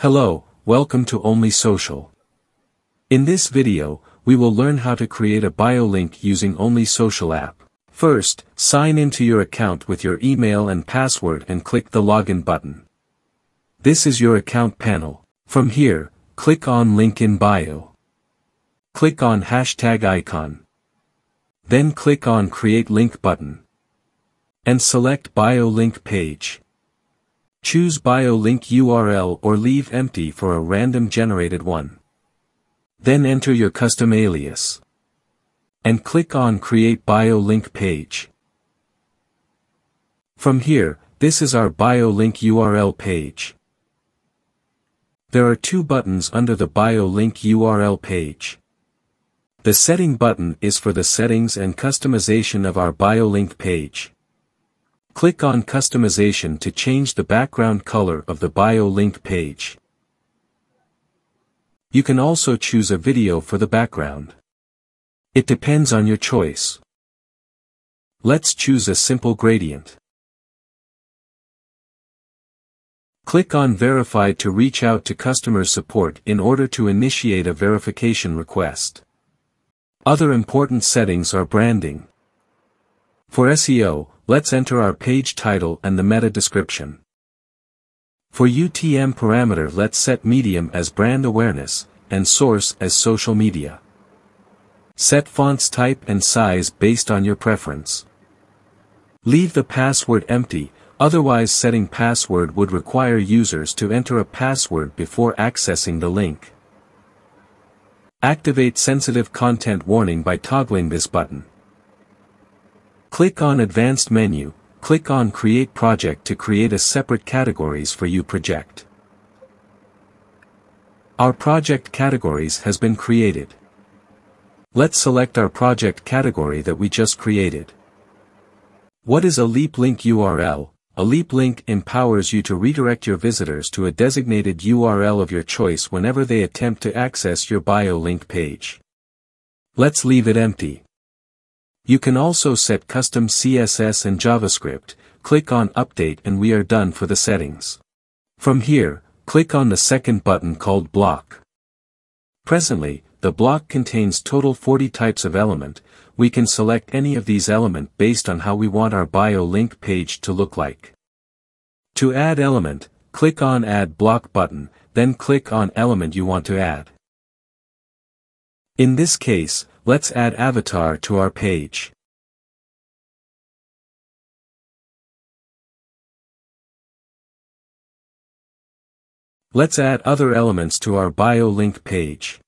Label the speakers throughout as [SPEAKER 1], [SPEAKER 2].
[SPEAKER 1] Hello, welcome to Only Social. In this video, we will learn how to create a bio link using Only Social app. First, sign into your account with your email and password and click the login button. This is your account panel. From here, click on link in bio. Click on hashtag icon. Then click on create link button. And select bio link page. Choose BioLink URL or leave empty for a random generated one. Then enter your custom alias. And click on create BioLink page. From here, this is our BioLink URL page. There are two buttons under the BioLink URL page. The setting button is for the settings and customization of our BioLink page. Click on Customization to change the background color of the bio link page. You can also choose a video for the background. It depends on your choice. Let's choose a simple gradient. Click on Verified to reach out to customer support in order to initiate a verification request. Other important settings are branding. For SEO, let's enter our page title and the meta description. For UTM parameter let's set medium as brand awareness, and source as social media. Set fonts type and size based on your preference. Leave the password empty, otherwise setting password would require users to enter a password before accessing the link. Activate sensitive content warning by toggling this button. Click on Advanced menu, click on Create Project to create a separate categories for you project. Our project categories has been created. Let's select our project category that we just created. What is a leap link URL? A leap link empowers you to redirect your visitors to a designated URL of your choice whenever they attempt to access your bio link page. Let's leave it empty. You can also set custom CSS and JavaScript, click on Update and we are done for the settings. From here, click on the second button called Block. Presently, the block contains total 40 types of element, we can select any of these element based on how we want our bio link page to look like. To add element, click on Add Block button, then click on element you want to add. In this case, let's add avatar to our page. Let's add other elements to our bio link page.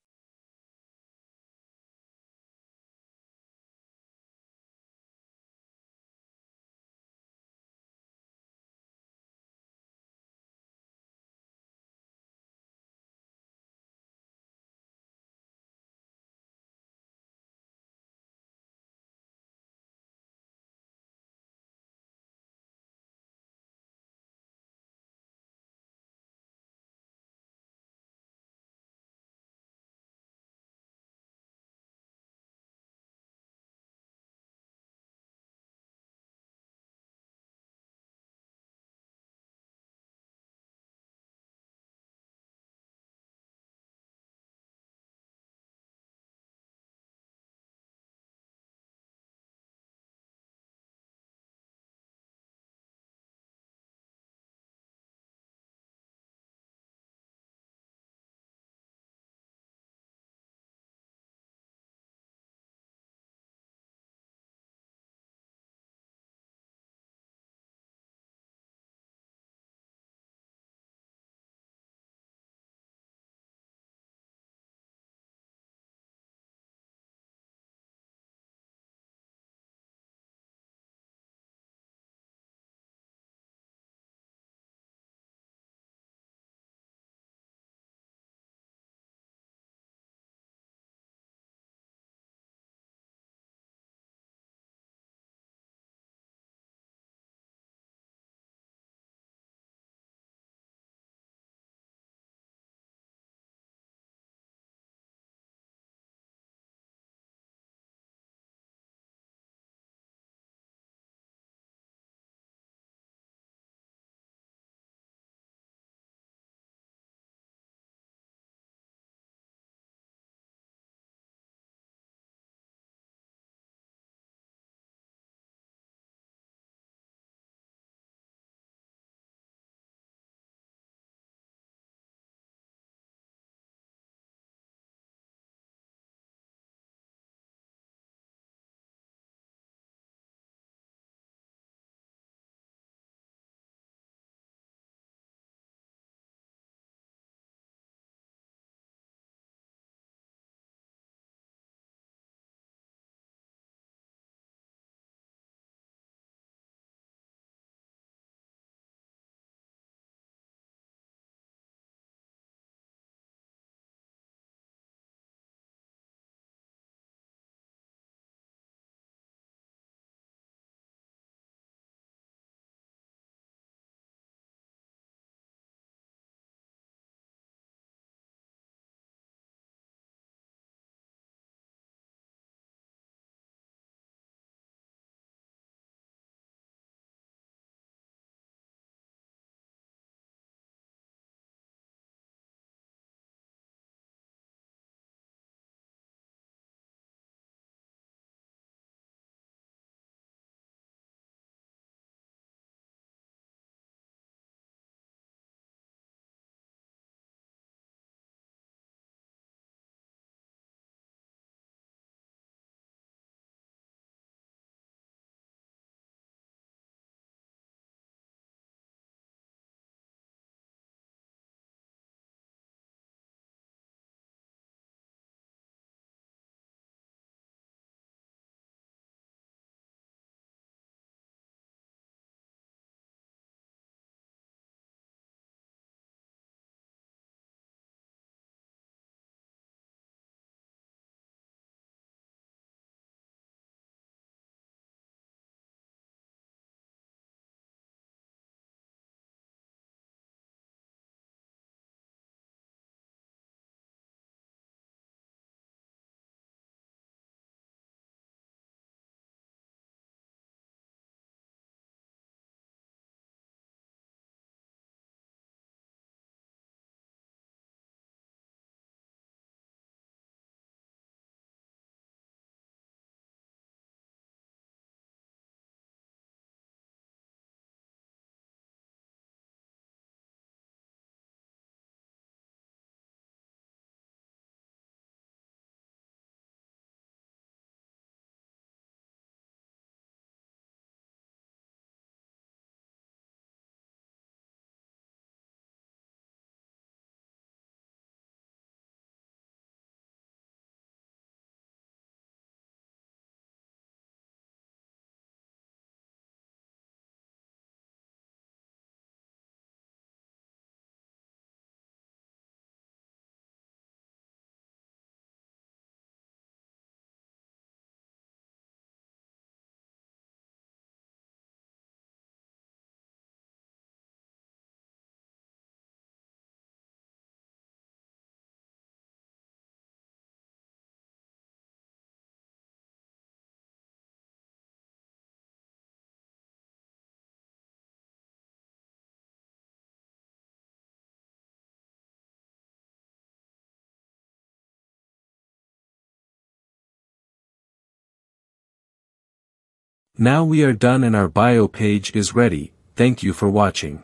[SPEAKER 1] Now we are done and our bio page is ready, thank you for watching.